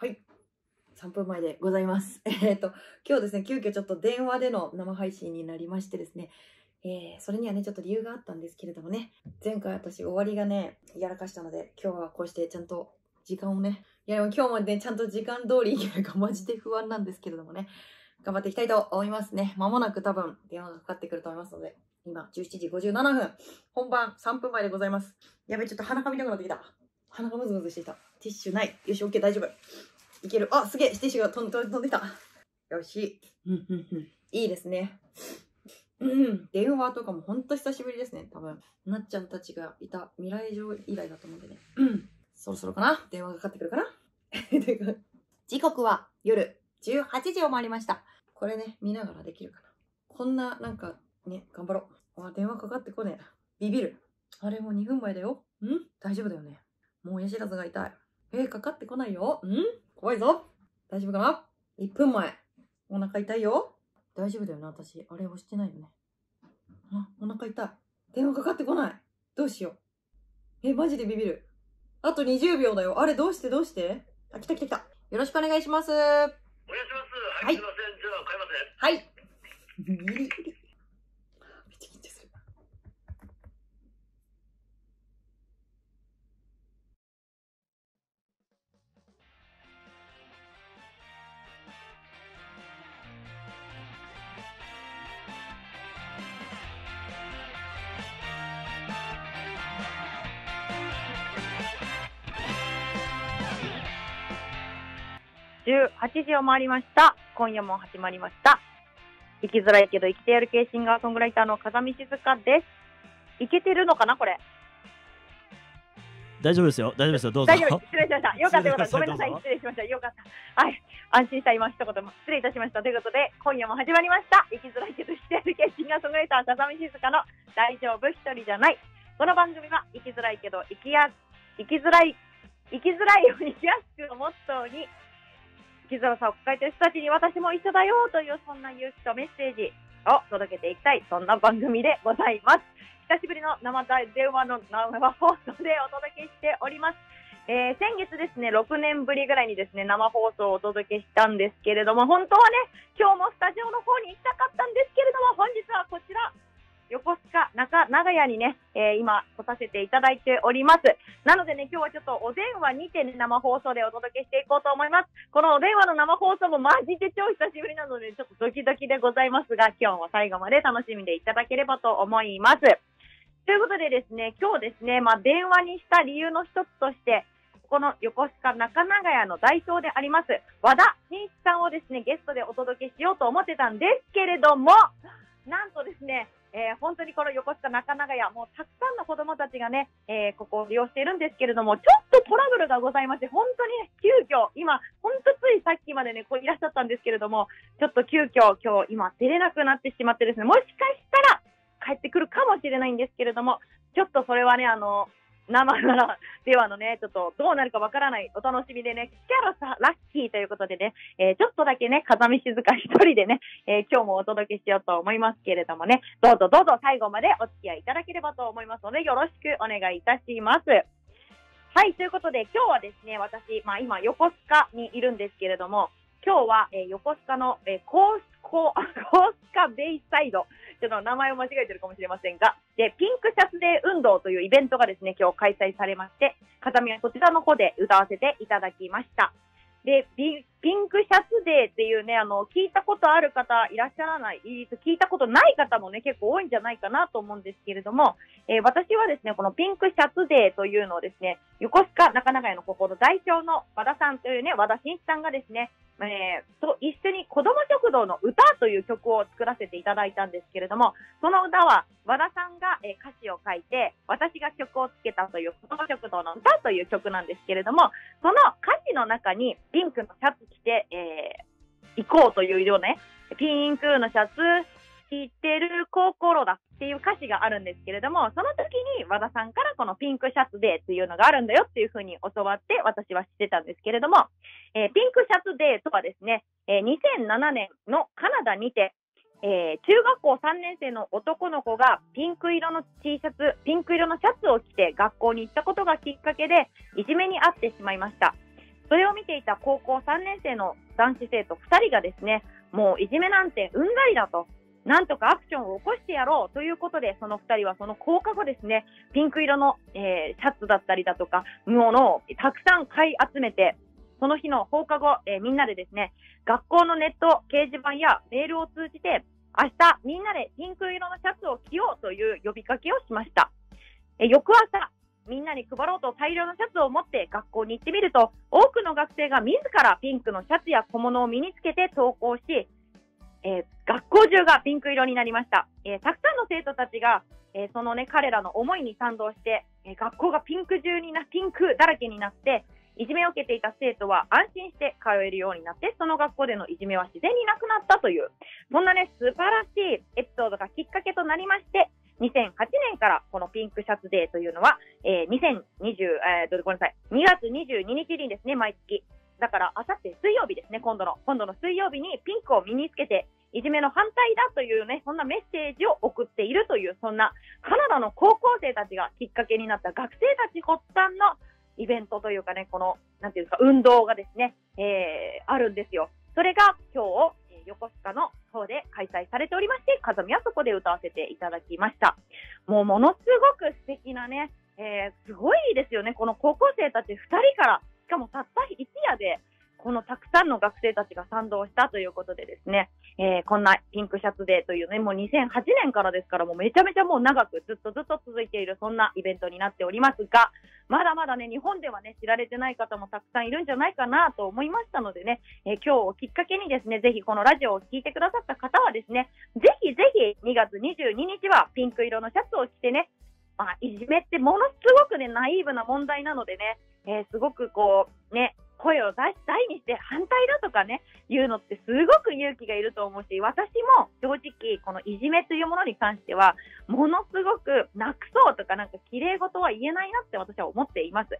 はい。3分前でございます。えっと、今日ですね、急遽ちょっと電話での生配信になりましてですね、えー、それにはね、ちょっと理由があったんですけれどもね、前回私終わりがね、やらかしたので、今日はこうしてちゃんと時間をね、いやでも今日もね、ちゃんと時間通りいけるかマジで不安なんですけれどもね、頑張っていきたいと思いますね。まもなく多分電話がかかってくると思いますので、今17時57分、本番3分前でございます。やべ、ちょっと鼻かみたくなってきた。鼻がムズムズしてきた。ティッシュない。よし、OK、大丈夫。いける。あ、すげえ、ティッシュが飛ん飛んできた。よし。うんうんうんいいですね。うん、電話とかもほんと久しぶりですね、多分。なっちゃんたちがいた未来上以来だと思うんでね。うん。そろそろかな？電話がかかってくるかな？時刻は夜18時を回りました。これね、見ながらできるかな。こんな、なんか、ね、頑張ろう。あ、電話かかってこねえ。ビビる。あれもう2分前だよ。ん？大丈夫だよね。もう親知らずが痛い。えー、かかってこないよ。ん？怖いぞ。大丈夫かな ?1 分前。お腹痛いよ。大丈夫だよな、私。あれ押してないよね。あ、お腹痛い。電話かかってこない。どうしよう。え、マジでビビる。あと20秒だよ。あれ、どうして？どうして？あ、来た来た来た。よろしくお願いします。はお願いします。ははいい、すいません。じゃあ、買いません。い。ギリギリ。18時を回りました。今夜も始まりました。生きづらいけど生きてやる系シンガーソングライターの風見静香です。いけてるのかなこれ？大丈夫ですよ。大丈夫ですよ。どうぞ大。丈夫。失礼しました。よかったよかった。ごめんなさい。失礼しました。よかった。はい。安心した今一言も失礼いたしました。ということで、今夜も始まりました。生きづらいけど生きてやる系シンガーソングライター風見静香の大丈夫一人じゃない。この番組は生きづらいけど生きや、生きづらい、生きづらいように生きやすくをモットーに、生きづらさを抱えている人たちに私も一緒だよというそんな勇気とメッセージを届けていきたい、そんな番組でございます。久しぶりの生電話の生放送でお届けしております。えー先月ですね、6年ぶりぐらいにですね、生放送をお届けしたんですけれども、本当はね、今日もスタジオの方に行きたかったんですけれども、本日はこちら、横須賀中長屋にね、えー今来させていただいております。なのでね、今日はちょっとお電話にて、ね、生放送でお届けしていこうと思います。このお電話の生放送もマジで超久しぶりなので、ちょっとドキドキでございますが、今日も最後まで楽しみでいただければと思います。ということでですね、今日ですね、まあ、電話にした理由の一つとして、この横須賀中長屋の代表であります、和田真一さんをですね、ゲストでお届けしようと思ってたんですけれども、なんとですね、えー本当にこの横須賀中長屋、もうたくさんの子供たちがね、えーここを利用しているんですけれども、ちょっとトラブルがございまして、本当にね、急遽、今、本当ついさっきまでね、こういらっしゃったんですけれども、ちょっと急遽、今日、今、出れなくなってしまってですね、もしかしたら、帰ってくるかもしれないんですけれども、ちょっとそれはね、あの、生ならではのね、ちょっとどうなるかわからないお楽しみでね、聞けろさ、ラッキーということでね、えーちょっとだけね、風見静香一人でね、えー今日もお届けしようと思いますけれどもね、どうぞどうぞ最後までお付き合いいただければと思いますので、よろしくお願いいたします。はい、ということで今日はですね、私、まあ今横須賀にいるんですけれども、今日は、えー横須賀の、えー、コース、コー、コースカベイサイド、ちょっと名前を間違えてるかもしれませんが、で、ピンクシャツデー運動というイベントがですね、今日開催されまして、片見はそちらの方で歌わせていただきました。で、ピピンクシャツデーっていうね、あの、聞いたことある方いらっしゃらない、聞いたことない方もね、結構多いんじゃないかなと思うんですけれども、えー私はですね、このピンクシャツデーというのをですね、横須賀中長屋のここの代表の和田さんというね、和田真一さんがですね、えーと一緒に子ども食堂の歌という曲を作らせていただいたんですけれども、その歌は和田さんが、え歌詞を書いて、私が曲をつけたという子ども食堂の歌という曲なんですけれども、その歌詞の中にピンクのシャツ着て、えー行こうというようなね、ピンクのシャツ着てる心だっていう歌詞があるんですけれども、その時に和田さんからこのピンクシャツデーっていうのがあるんだよっていうふうに教わって私は知ってたんですけれども、えーピンクシャツデーとはですね、えー2007年のカナダにて、えー中学校3年生の男の子がピンク色の T シャツ、ピンク色のシャツを着て学校に行ったことがきっかけで、いじめに遭ってしまいました。それを見ていた高校3年生の男子生徒2人がですね、もういじめなんてうんざりだと。なんとかアクションを起こしてやろうということで、その2人はその放課後ですね、ピンク色の、えー、シャツだったりだとか、ものをたくさん買い集めて、その日の放課後、えー、みんなでですね、学校のネット掲示板やメールを通じて、明日みんなでピンク色のシャツを着ようという呼びかけをしました。え翌朝、みんなに配ろうと大量のシャツを持って学校に行ってみると、多くの学生が自らピンクのシャツや小物を身につけて登校し、えー、学校中がピンク色になりました。えー、たくさんの生徒たちが、えー、そのね、彼らの思いに賛同して、え学校がピンク中にな、ピンクだらけになって、いじめを受けていた生徒は安心して通えるようになって、その学校でのいじめは自然になくなったという、そんなね、素晴らしいエピソードがきっかけとなりまして、2008年からこのピンクシャツデーというのは、えー、2020、えー、ごめんなさい、2月22日にですね、毎月、だからあさって水曜日ですね、今度の、今度の水曜日にピンクを身につけて、いじめの反対だというね、そんなメッセージを送っているという、そんなカナダの高校生たちがきっかけになった学生たち発端のイベントというかね、この、なんていうか、運動がですね、えー、あるんですよ。それが今日、横須賀の方で開催されておりまして、風見はそこで歌わせていただきました。もうものすごく素敵なね、えー、すごいですよね。この高校生たち2人から、しかもたった一夜で、このたくさんの学生たちが賛同したということでですね、えー、こんなピンクシャツデーというね、もう2008年からですから、もうめちゃめちゃもう長くずっとずっと続いている、そんなイベントになっておりますが、まだまだね、日本ではね、知られてない方もたくさんいるんじゃないかなと思いましたのでね、えー、今日をきっかけにですね、ぜひこのラジオを聴いてくださった方はですね、ぜひぜひ2月22日はピンク色のシャツを着てね、まあ、いじめってものすごくね、ナイーブな問題なのでね、えー、すごくこう、ね、声を大にして反対だとかね、言うのってすごく勇気がいると思うし、私も正直、このいじめというものに関しては、ものすごくなくそうとか、なんか綺麗事は言えないなって私は思っています。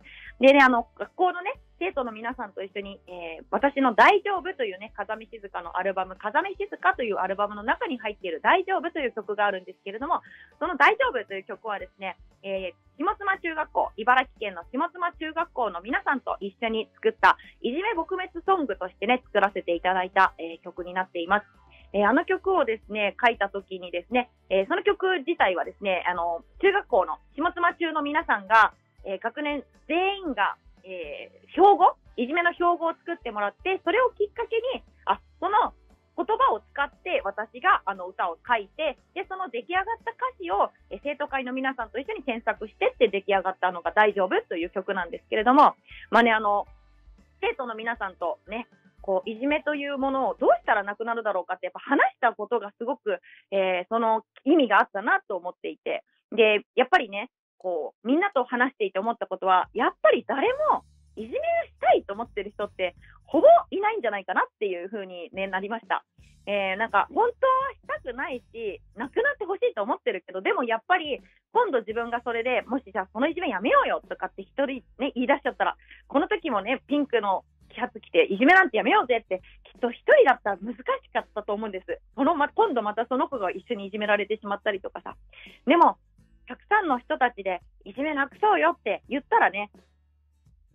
でね、あの、学校のね、生徒の皆さんと一緒に、えー、私の大丈夫というね、風見静香のアルバム、風見静香というアルバムの中に入っている大丈夫という曲があるんですけれども、その大丈夫という曲はですね、えー、下妻中学校、茨城県の下妻中学校の皆さんと一緒に作ったいじめ撲滅ソングとしてね、作らせていただいた、えー、曲になっています。えー、あの曲をですね、書いた時にですね、えー、その曲自体はですね、あの、中学校の下妻中の皆さんが、えー、学年全員がえー、標語？いじめの標語を作ってもらって、それをきっかけに、あ、その言葉を使って私があの歌を書いて、で、その出来上がった歌詞を、生徒会の皆さんと一緒に添削してって出来上がったのが大丈夫という曲なんですけれども、まあね、あの、生徒の皆さんとね、こう、いじめというものをどうしたらなくなるだろうかって、やっぱ話したことがすごく、えー、その意味があったなと思っていて、で、やっぱりね、こう、みんなと話していて思ったことは、やっぱり誰もいじめをしたいと思ってる人って、ほぼいないんじゃないかなっていうふうに、ね、なりました。えー、なんか、本当はしたくないし、なくなってほしいと思ってるけど、でもやっぱり、今度自分がそれでもしじゃあそのいじめやめようよとかって一人ね、言い出しちゃったら、この時もね、ピンクのシャツ着て、いじめなんてやめようぜって、きっと一人だったら難しかったと思うんです。そのま、今度またその子が一緒にいじめられてしまったりとかさ。でも、たくさんの人たちでいじめなくそうよって言ったらね、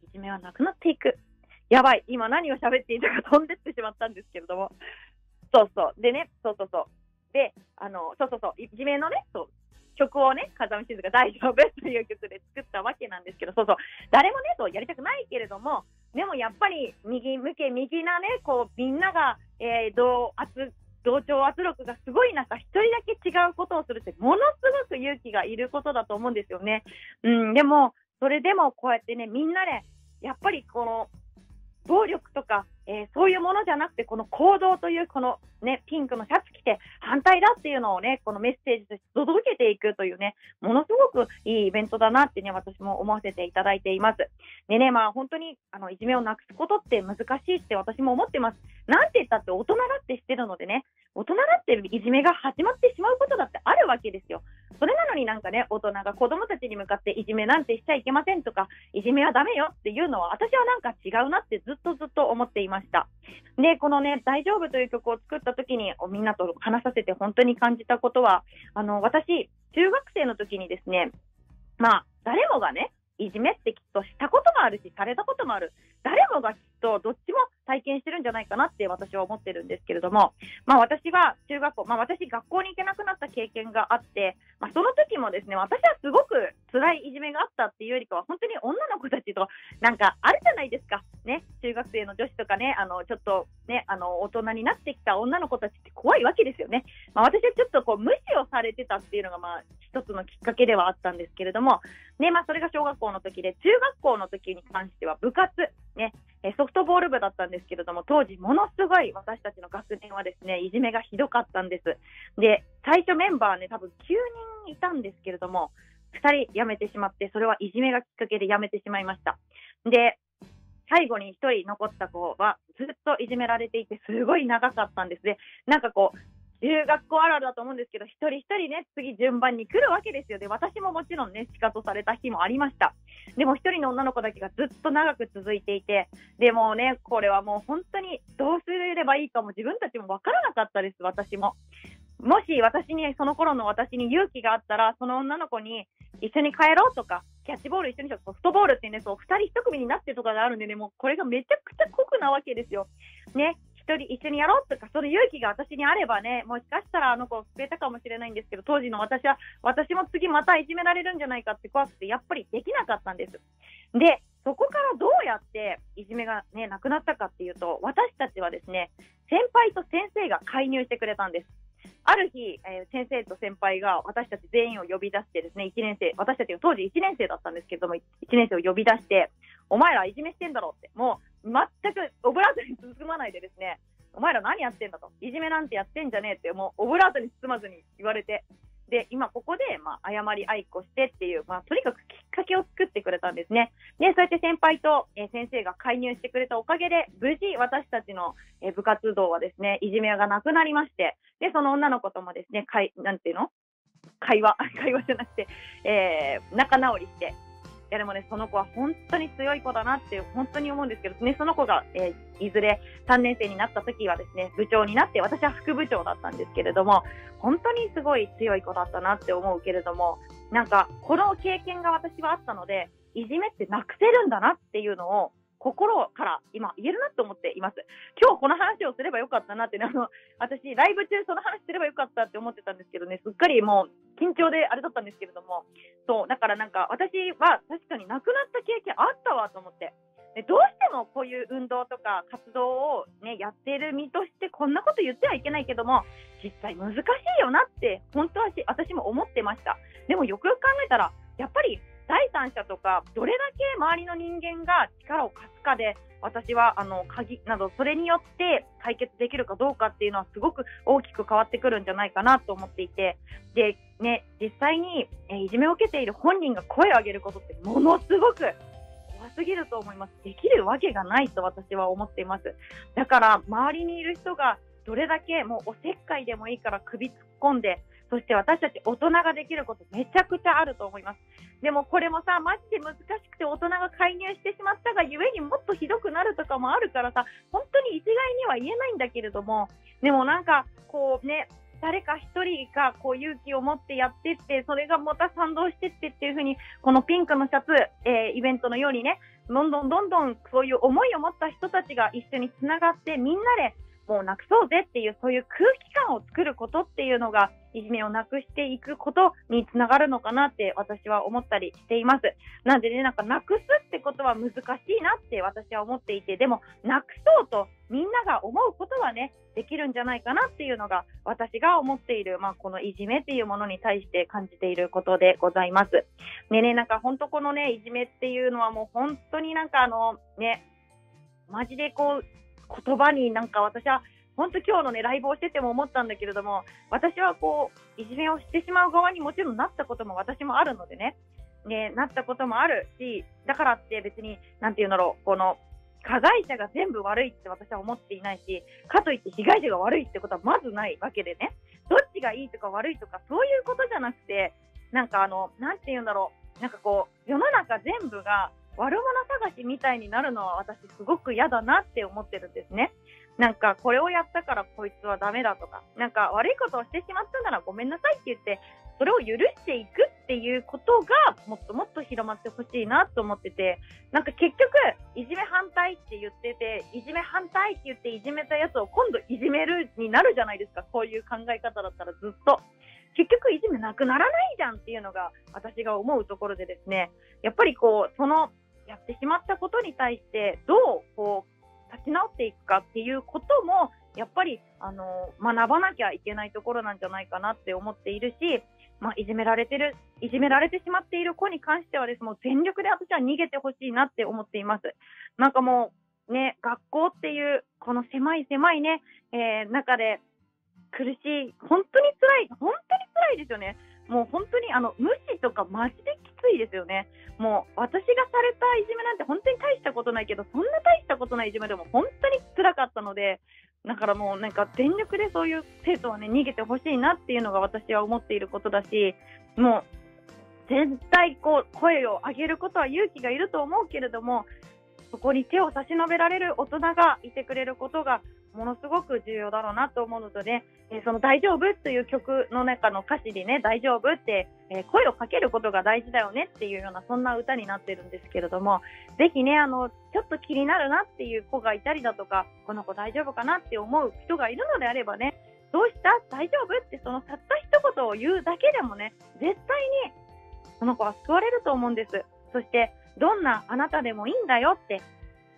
いじめはなくなっていく。やばい、今何を喋っていたか飛んでってしまったんですけれども。そうそう。でね、そうそうそう。で、あの、そうそうそう、いじめのね、そう、曲をね、風見静が大丈夫という曲で作ったわけなんですけど、そうそう、誰もね、そうやりたくないけれども、でもやっぱり右向け右なね、こう、みんなが、えー、同圧同調圧力がすごい中、一人だけ違うことをするって、ものすごく勇気がいることだと思うんですよね。うん、でも、それでもこうやってね、みんなで、やっぱりこの、暴力とか、えー、そういうものじゃなくて、この行動という、このね、ピンクのシャツ着て反対だっていうのをね、このメッセージとして届けていくというね、ものすごくいいイベントだなってね、私も思わせていただいています。でね、まあ本当に、あの、いじめをなくすことって難しいって私も思ってます。なんて言ったって大人だって知ってるのでね、大人だっていじめが始まってしまうことだってあるわけですよ。それなのになんかね、大人が子供たちに向かっていじめなんてしちゃいけませんとか、いじめはダメよっていうのは、私はなんか違うなってずっとずっと思っていました。で、このね、大丈夫という曲を作った時に、みんなと話させて本当に感じたことは、あの、私、中学生の時にですね、まあ、誰もがね、いじめってきっとしたこともあるし、されたこともある。誰もがきっとどっちも体験してるんじゃないかなって私は思ってるんですけれども、まあ私は中学校、まあ私学校に行けなくなった経験があって、まあその時もですね、私はすごく辛いいじめがあったっていうよりかは、本当に女の子たちとなんかあるじゃないですか。ね、中学生の女子とかね、あの、ちょっとね、あの、大人になってきた女の子たちって怖いわけですよね。まあ私はちょっとこう無視をされてたっていうのがまあ一つのきっかけではあったんですけれども、ね、まあそれが小学校の時で、中学校の時に関しては部活、ね、ソフトボール部だったんですけれども、当時ものすごい私たちの学年はですね、いじめがひどかったんです。で、最初メンバーね、多分9人いたんですけれども、2人辞めてしまって、それはいじめがきっかけで辞めてしまいました。で、最後に1人残った子はずっといじめられていて、すごい長かったんですね。なんかこう、中学校あるあるだと思うんですけど、一人一人ね、次順番に来るわけですよ。で、私ももちろんね、仕方された日もありました。でも一人の女の子だけがずっと長く続いていて、でもね、これはもう本当にどうすればいいかも自分たちもわからなかったです、私も。もし私に、その頃の私に勇気があったら、その女の子に一緒に帰ろうとか、キャッチボール一緒にしよう、ソフトボールってね、そう、二人一組になってとかがあるんでね、もうこれがめちゃくちゃ酷なわけですよ。ね、一人一緒にやろうとか、その勇気が私にあればね、もしかしたらあの子を救えたかもしれないんですけど、当時の私は、私も次またいじめられるんじゃないかって怖くて、やっぱりできなかったんです。で、そこからどうやっていじめがね、なくなったかっていうと、私たちはですね、先輩と先生が介入してくれたんです。ある日、えー、先生と先輩が私たち全員を呼び出してですね、1年生、私たちの当時1年生だったんですけども、1年生を呼び出して、お前らいじめしてんだろうって、もう全くオブラート包まないでですね、お前ら何やってんだと、いじめなんてやってんじゃねえって、もうオブラートに包まずに言われて、で、今ここで、まあ、謝りあいこしてっていう、まあ、とにかくきっかけを作ってくれたんですね。で、そうやって先輩と、え、先生が介入してくれたおかげで、無事私たちの、え、部活動はですね、いじめがなくなりまして、で、その女の子ともですね、かい、なんていうの？会話、会話じゃなくて、えー、仲直りして、いやでもね、その子は本当に強い子だなって本当に思うんですけどね、その子が、えー、いずれ3年生になった時はですね、部長になって、私は副部長だったんですけれども、本当にすごい強い子だったなって思うけれども、なんか、この経験が私はあったので、いじめってなくせるんだなっていうのを心から今言えるなと思っています。今日この話をすればよかったなってね、あの、私、ライブ中その話すればよかったって思ってたんですけどね、すっかりもう緊張であれだったんですけれども、そう、だからなんか私は確かに亡くなった経験あったわと思って。でどうしてもこういう運動とか活動をね、やっている身としてこんなこと言ってはいけないけども、実際難しいよなって、本当は私も思ってました。でもよくよく考えたら、やっぱり第三者とか、どれだけ周りの人間が力を貸すかで、私はあの鍵など、それによって解決できるかどうかっていうのは、すごく大きく変わってくるんじゃないかなと思っていて、で、ね、実際に、えいじめを受けている本人が声を上げることって、ものすごく怖すぎると思います。できるわけがないと私は思っています。だから、周りにいる人が、どれだけもうおせっかいでもいいから首突っ込んで、そして私たち大人ができることめちゃくちゃあると思います。でもこれもさ、マジで難しくて大人が介入してしまったがゆえにもっとひどくなるとかもあるからさ、本当に一概には言えないんだけれども、でもなんかこうね、誰か一人がこう勇気を持ってやってって、それがまた賛同してってっていう風に、このピンクのシャツ、えー、イベントのようにね、どんどんどんどんそういう思いを持った人たちが一緒につながって、みんなでもうなくそうぜっていう、そういう空気感を作ることっていうのが、いじめをなくしていくことにつながるのかなって私は思ったりしています。なんでね、なんかなくすってことは難しいなって私は思っていて、でもなくそうとみんなが思うことはね、できるんじゃないかなっていうのが私が思っている、まあ、このいじめっていうものに対して感じていることでございます。ねね、なんか本当このね、いじめっていうのはもう本当になんかあのね、マジでこう言葉になんか私は本当今日のね、ライブをしてても思ったんだけれども、私はこう、いじめをしてしまう側にもちろんなったことも私もあるのでね、ね、なったこともあるし、だからって別に、なんて言うんだろう、この、加害者が全部悪いって私は思っていないし、かといって被害者が悪いってことはまずないわけでね、どっちがいいとか悪いとかそういうことじゃなくて、なんかあの、なんて言うんだろう、なんかこう、世の中全部が悪者探しみたいになるのは私すごく嫌だなって思ってるんですね。なんかこれをやったからこいつはダメだとか、なんか悪いことをしてしまったならごめんなさいって言って、それを許していくっていうことがもっともっと広まってほしいなと思ってて、なんか結局、いじめ反対って言ってて、いじめ反対って言っていじめたやつを今度いじめるになるじゃないですか、こういう考え方だったらずっと。結局いじめなくならないじゃんっていうのが私が思うところでですね、やっぱりこう、そのやってしまったことに対してどうこう立ち直っていくかっていうこともやっぱりあの学ばなきゃいけないところなんじゃないかなって思っているし、まあ、いじめられてる、いじめられてしまっている子に関してはです、もう全力で私は逃げてほしいなって思っています。なんかもう、ね、学校っていう、この狭い狭いね、えー、中で苦しい、本当に辛い、本当に辛いですよね。もう本当にあの無視とかマジできついですよね。もう私がないけど、そんな大したことないいじめでも本当に辛かったので、だからもうなんか全力でそういう生徒はね逃げてほしいなっていうのが私は思っていることだし、もう絶対こう声を上げることは勇気がいると思うけれども、そこに手を差し伸べられる大人がいてくれることがものすごく重要だろうなと思うのでね、え、その大丈夫という曲の中の歌詞にね、大丈夫って、えー、声をかけることが大事だよねっていうような、そんな歌になってるんですけれども、ぜひね、あの、ちょっと気になるなっていう子がいたりだとか、この子大丈夫かなって思う人がいるのであればね、どうした？大丈夫？ってそのたった一言を言うだけでもね、絶対にその子は救われると思うんです。そして、どんなあなたでもいいんだよって。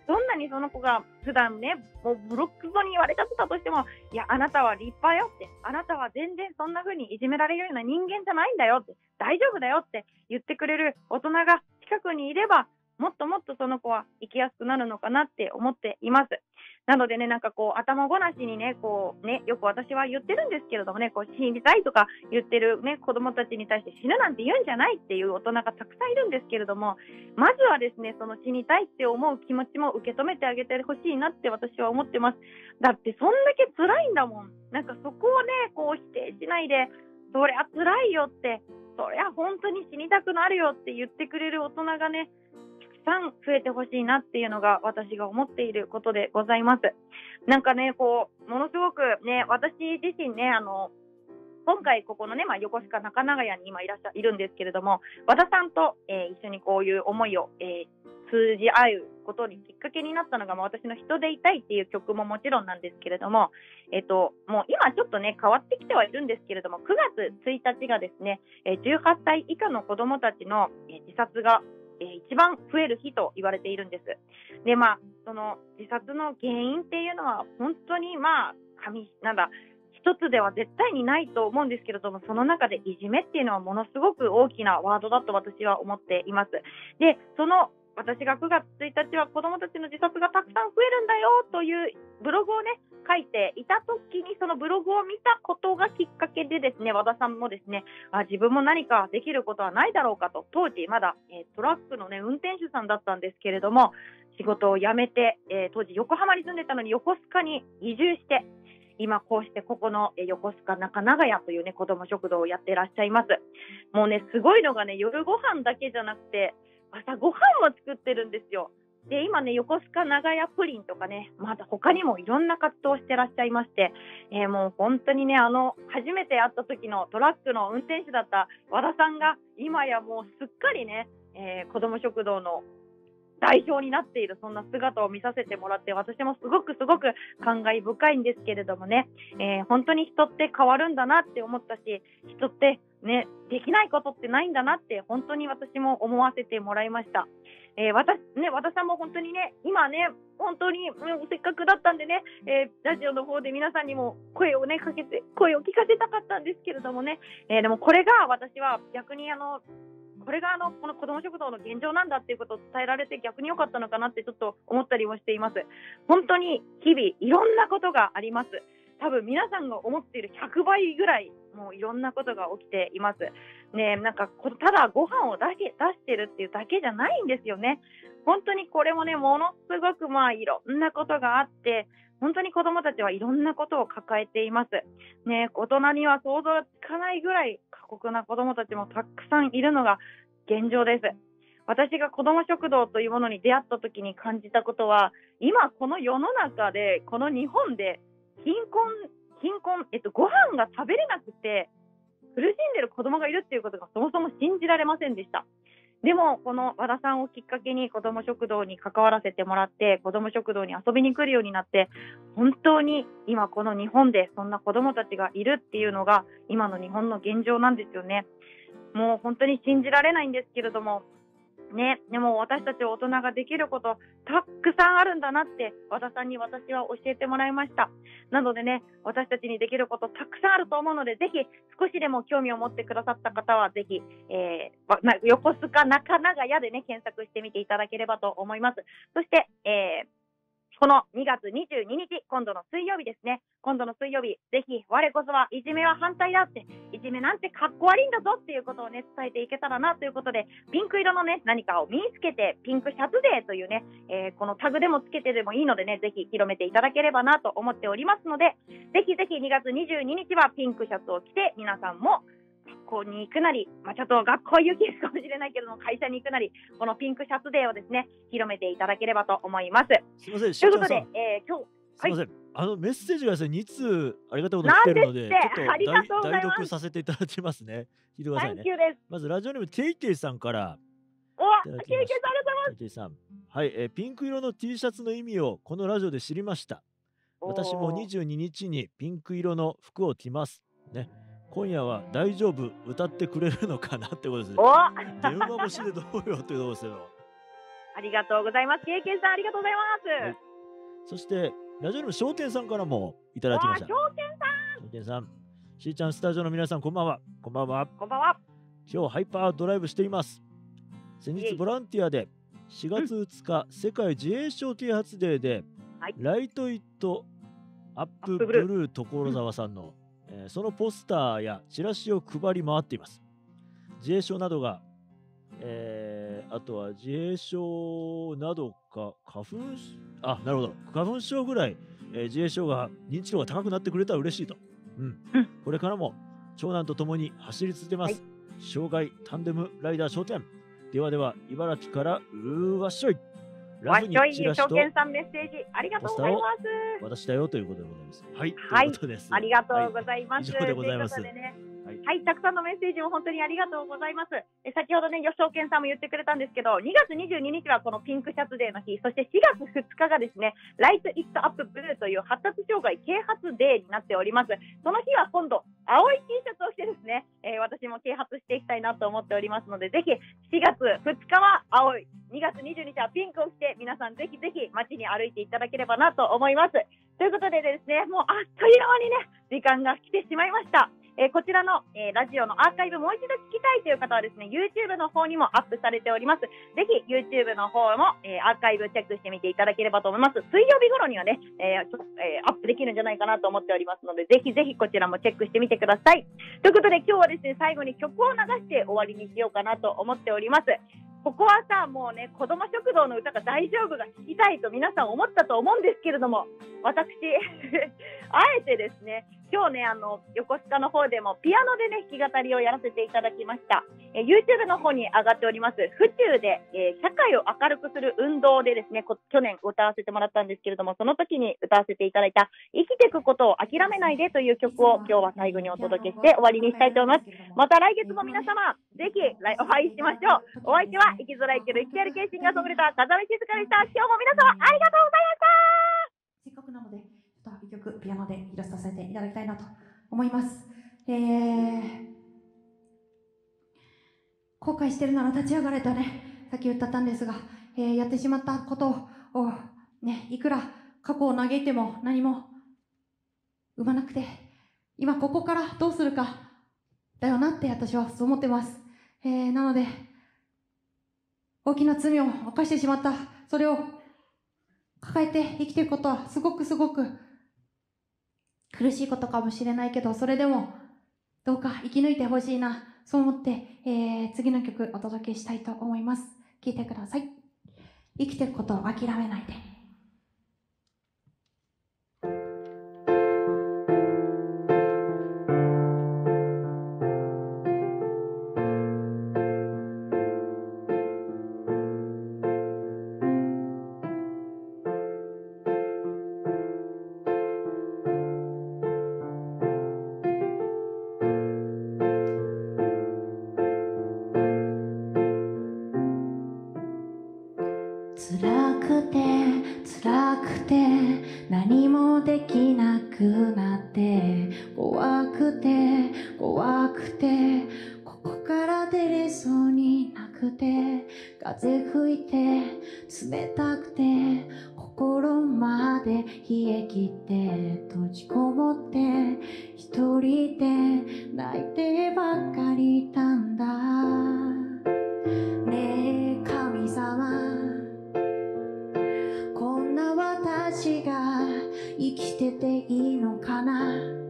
どんなにその子が普段ね、もうブロック語に言われちゃってたとしても、いや、あなたは立派よって、あなたは全然そんな風にいじめられるような人間じゃないんだよって、大丈夫だよって。言ってくれる大人が近くにいれば、もっともっとその子は生きやすくなるのかなって思っています。なのでね、なんかこう、頭ごなしにね、こう、ね、よく私は言ってるんですけれどもね、こう、死にたいとか言ってるね、子供たちに対して死ぬなんて言うんじゃないっていう大人がたくさんいるんですけれども、まずはですね、その死にたいって思う気持ちも受け止めてあげてほしいなって私は思ってます。だってそんだけ辛いんだもん。なんかそこをね、こう否定しないで、そりゃ辛いよって、そりゃ本当に死にたくなるよって言ってくれる大人がね、さん増えてほしいなっていうのが私が思っていることでございます。なんかね、こう、ものすごくね、私自身ね、あの、今回ここのね、まあ、横須賀中長屋に今いらっしゃいるんですけれども、和田さんと、えー、一緒にこういう思いを、えー、通じ合うことにきっかけになったのが、まあ、私の人でいたいっていう曲ももちろんなんですけれども、えっ、と、もう今ちょっとね、変わってきてはいるんですけれども、9月1日がですね、18歳以下の子供たちの自殺がえー、一番増える日と言われているんです。で、まあ、その自殺の原因っていうのは本当にまあ、紙、なんだ、一つでは絶対にないと思うんですけれども、その中でいじめっていうのはものすごく大きなワードだと私は思っています。で、その私が9月1日は子供たちの自殺がたくさん増えるんだよというブログをね、書いていた時にそのブログを見たことがきっかけでですね、和田さんもですね、あ自分も何かできることはないだろうかと、当時まだ、え、トラックのね、運転手さんだったんですけれども、仕事を辞めて、え、当時横浜に住んでたのに横須賀に移住して、今こうしてここの横須賀中長屋というね、子供食堂をやってらっしゃいます。もうね、すごいのがね、夜ご飯だけじゃなくて、朝ごはんも作ってるんですよ。で、今ね、横須賀長屋プリンとかね、まだ他にもいろんな活動をしてらっしゃいまして、えー、もう本当にね、あの、初めて会った時のトラックの運転手だった和田さんが、今やもうすっかりね、えー、子ども食堂の代表になっているそんな姿を見させてもらって私もすごくすごく感慨深いんですけれどもね、えー、本当に人って変わるんだなって思ったし人ってねできないことってないんだなって本当に私も思わせてもらいました。えー、私ね、和田さんも本当にね、今ね、本当に、うん、せっかくだったんでね、えー、ラジオの方で皆さんにも声をね、かけて、声を聞かせたかったんですけれどもね、えー、でもこれが私は逆にあの、これがあのこの子ども食堂の現状なんだっていうことを伝えられて逆に良かったのかなってちょっと思ったりもしています。本当に日々いろんなことがあります。多分皆さんが思っている100倍ぐらいもういろんなことが起きています。ねなんかただご飯をだけ出してるっていうだけじゃないんですよね。本当にこれもね、ものすごくまあいろんなことがあって、本当に子供たちはいろんなことを抱えています。ね、大人には想像つかないぐらい過酷な子供たちもたくさんいるのが現状です。私が子ども食堂というものに出会った時に感じたことは、今この世の中で、この日本で貧困、貧困、えっと、ご飯が食べれなくて、苦しんでる子供がいるっていうことがそもそも信じられませんでした。でも、この和田さんをきっかけに子ども食堂に関わらせてもらって、子ども食堂に遊びに来るようになって、本当に今この日本でそんな子どもたちがいるっていうのが今の日本の現状なんですよね。もう本当に信じられないんですけれども、ね、でも私たち大人ができることたくさんあるんだなって和田さんに私は教えてもらいました。なのでね、私たちにできることたくさんあると思うので、ぜひ少しでも興味を持ってくださった方は、ぜひ、えー、横須賀中長屋でね、検索してみていただければと思います。そして、えーこの2月22日、今度の水曜日ですね。今度の水曜日、ぜひ、我こそはいじめは反対だって、いじめなんてかっこ悪いんだぞっていうことをね、伝えていけたらなということで、ピンク色のね、何かを身につけて、ピンクシャツデーというね、えー、このタグでもつけてでもいいのでね、ぜひ広めていただければなと思っておりますので、ぜひぜひ2月22日はピンクシャツを着て、皆さんも校に行くなり、まあ、ちょっと学校行きるかもしれないけども、会社に行くなり、このピンクシャツデーをですね、広めていただければと思います。すみません、ということで、えー、今日、すみません、はい、あのメッセージがですね、2通ありがたいこと来てるので、ちょっと代読させていただきますね。聞いてくださいね。まずラジオネームテイテイさんから。お、テイテイさんありがとうございます。テイテイさん、はい、えー、ピンク色の T シャツの意味をこのラジオで知りました。私も22日にピンク色の服を着ます。ね。今夜は大丈夫？歌ってくれるのかなってことですね。電話越しでどうよっていうとこですよ。ありがとうございます。経験さんありがとうございます。はい、そしてラジオネーム商店さんからもいただきました。商店さん。商店さん。しーちゃんスタジオの皆さんこんばんは。こんばんは。こんばんは。今日ハイパードライブしています。先日ボランティアで4月2日、うん、世界自閉症啓発デーで、はい、 Light It Up Blue 所沢さんのえー、そのポスターやチラシを配り回っています。自衛省などが、えー、あとは自衛省などか花粉あなるほど。花粉症ぐらい、えー、自衛省が認知度が高くなってくれたら嬉しいと、うん、これからも長男と共に走り続けます、はい、障害タンデムライダー商店。ではでは茨城からうわっしょいラフにチラシと証券さんメッセージありがとうございます。私だよということでございます。はい、はい、ということです。ありがとうございます。はい、以上でございます。はい、はい、たくさんのメッセージも本当にありがとうございます。え先ほどね、吉尾健さんも言ってくれたんですけど、2月22日はこのピンクシャツデーの日、そして4月2日がですね、ライト・イット・アップ・ブルーという発達障害啓発デーになっております。その日は今度、青い T シャツを着てですね、えー、私も啓発していきたいなと思っておりますので、ぜひ4月2日は青い、2月22日はピンクを着て、皆さんぜひぜひ街に歩いていただければなと思います。ということでですね、もうあっという間にね、時間が来てしまいました。えー、こちらの、えー、ラジオのアーカイブもう一度聞きたいという方はですね、YouTube の方にもアップされております。ぜひ YouTube の方も、えー、アーカイブチェックしてみていただければと思います。水曜日頃にはね、えーえアップできるんじゃないかなと思っておりますので、ぜひぜひこちらもチェックしてみてください。ということで今日はですね、最後に曲を流して終わりにしようかなと思っております。ここはさ、もうね、子供食堂の歌が大丈夫が聞きたいと皆さん思ったと思うんですけれども、私、あえてですね、今日ね、あの、横須賀の方でもピアノでね、弾き語りをやらせていただきました。えー、YouTube の方に上がっております、府中で、えー、社会を明るくする運動でですね、去年歌わせてもらったんですけれども、その時に歌わせていただいた、生きていくことを諦めないでという曲を今日は最後にお届けして終わりにしたいと思います。また来月も皆様、ぜひお会いしましょう。お相手は生きづらいけど生きてる系シンガーソングレーター、風見静香でした。今日も皆様ありがとうございましたせっかくなので、と一曲ピアノで披露させていただきたいなと思います。えー、後悔してるなら立ち上がれとね、さっき歌ったんですが、えー、やってしまったことを、ね、いくら過去を嘆いても何も生まなくて、今ここからどうするかだよなって私はそう思ってます。えー、なので、大きな罪を犯してしまった、それを抱えて生きていくことはすごくすごく苦しいことかもしれないけど、それでもどうか生き抜いてほしいな、そう思って、えー、次の曲お届けしたいと思います。聴いてください。生きていくことを諦めないで。て辛くて何もできなくなって怖くて怖くてここから出れそうになくて風吹いて冷たくて心まで冷え切って閉じこもって一人で泣いてばっかりいたんだ。生きてていいのかな？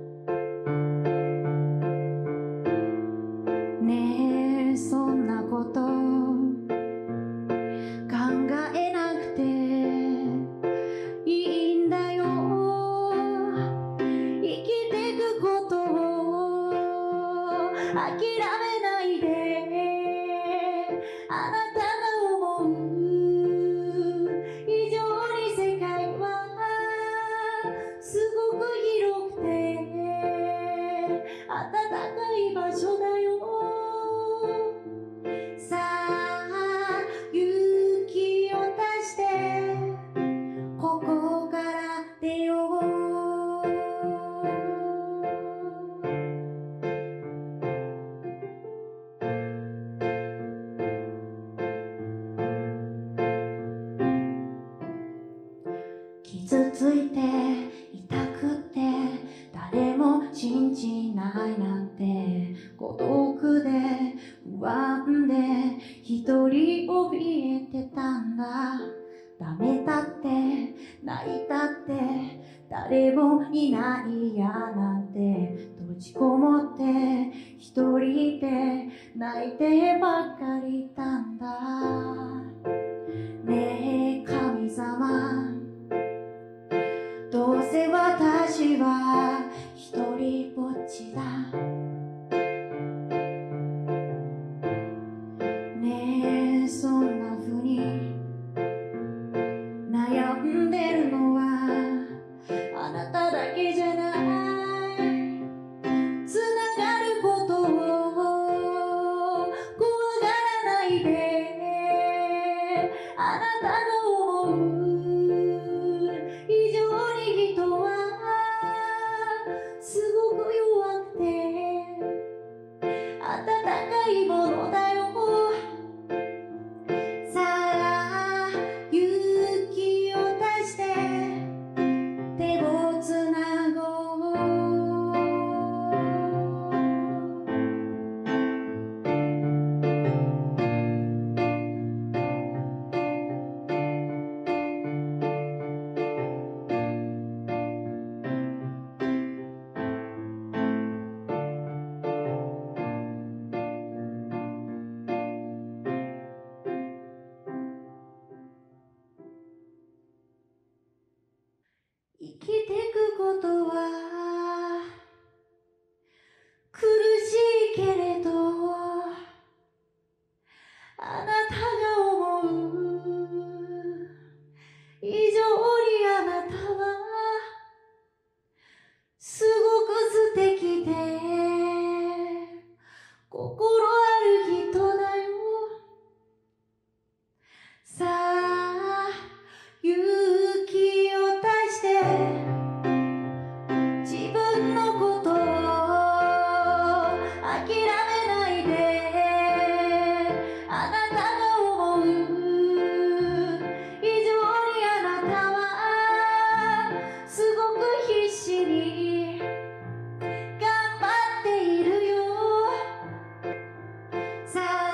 So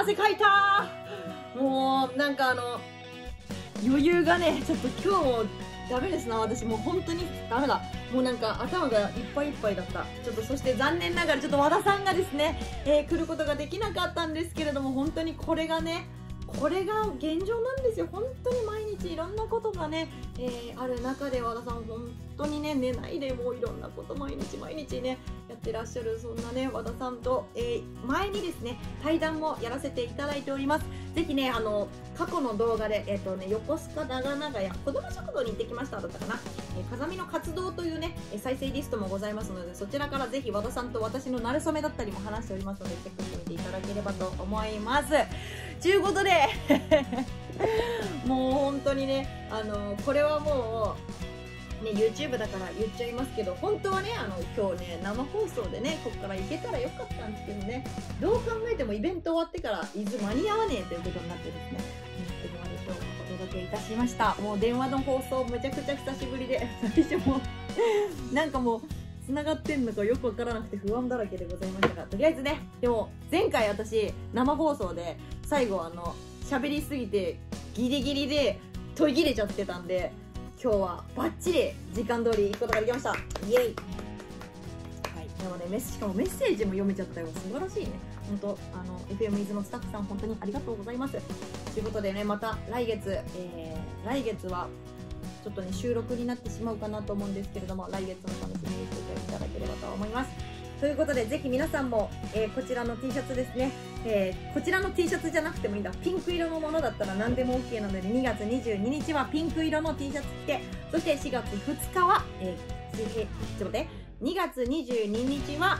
汗かいた。もうなんかあの余裕がねちょっと今日もダメですな。私もう本当にダメだ。もうなんか頭がいっぱいいっぱいだった。ちょっとそして残念ながらちょっと和田さんがですね、えー、来ることができなかったんですけれども本当にこれがねこれが現状なんですよ。本当に毎日いろんなことがね、えー、ある中で和田さん本当にね寝ないでもういろんなこと毎日毎日ねやってらっしゃるそんなね和田さんと、えー、前にですね対談もやらせていただいております。ぜひねあの過去の動画で、えっ、ー、とね、横須賀長長屋子ども食堂に行ってきましただったかな、えー、風見の活動というね再生リストもございますのでそちらからぜひ和田さんと私の馴れ初めだったりも話しておりますのでチェックしてみていただければと思います。ということで もう本当にねあのこれはもうね YouTube だから言っちゃいますけど本当はねあの今日ね生放送でねここから行けたらよかったんですけどねどう考えてもイベント終わってから伊豆間に合わねえということになってですね今日お届けいたしました。もう電話の放送めちゃくちゃ久しぶりで最初もなんかもう繋がってんのかよくわからなくて不安だらけでございましたがとりあえずねでも前回私生放送で最後あの喋りすぎてギリギリで途切れちゃってたんで今日はバッチリ時間通り行くことができました。イエイ。はい。でもねメしかもメッセージも読めちゃったよ。素晴らしいね。本当あの FM 伊豆のスタッフさん本当にありがとうございます。ということでねまた来月、えー、来月はちょっとね収録になってしまうかなと思うんですけれども来月も楽しみにしていただければと思います。ということでぜひ皆さんも、えー、こちらの T シャツですね、えー、こちらの T シャツじゃなくてもいいんだ。ピンク色のものだったら何でも OK なので2月22日はピンク色の T シャツ着てそして4月2日は、えー、ちょっと待って。2月22日は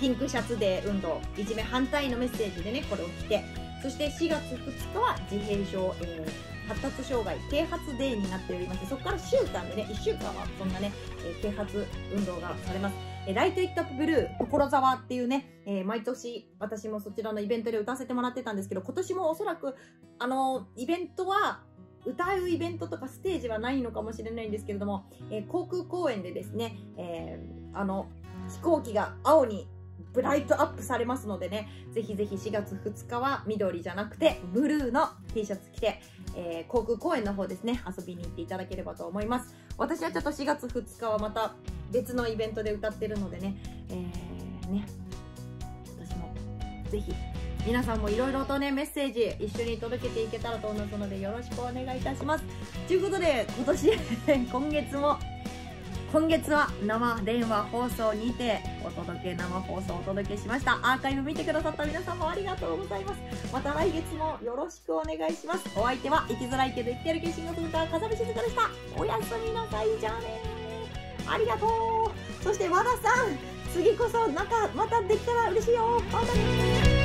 ピンクシャツデー運動。いじめ反対のメッセージでねこれを着て。そして4月2日は自閉症、えー、発達障害啓発デーになっておりましてそこから週間でね1週間はそんなね、えー、啓発運動がされます。えライト・イット・アップ・ブルー、所沢っていうね、えー、毎年私もそちらのイベントで歌わせてもらってたんですけど、今年もおそらく、あのイベントは、歌うイベントとかステージはないのかもしれないんですけれども、えー、航空公園でですね、えー、あの、飛行機が青にブライトアップされますのでね、ぜひぜひ4月2日は緑じゃなくて、ブルーの T シャツ着て、えー、航空公園の方ですね、遊びに行っていただければと思います。私はちょっと4月2日はまた別のイベントで歌ってるのでね、えー、ね、私もぜひ皆さんもいろいろとねメッセージ一緒に届けていけたらと思いますのでよろしくお願いいたしますということで今年 今月も今月は生電話放送にてお届け生放送をお届けしました。アーカイブ見てくださった皆さんもありがとうございます。また来月もよろしくお願いします。お相手は生きづらいけど生きてる決心がするか風見静香でした。おやすみなさい。じゃあねありがとう。そして和田さん次こそなんかまたできたら嬉しいよ。またね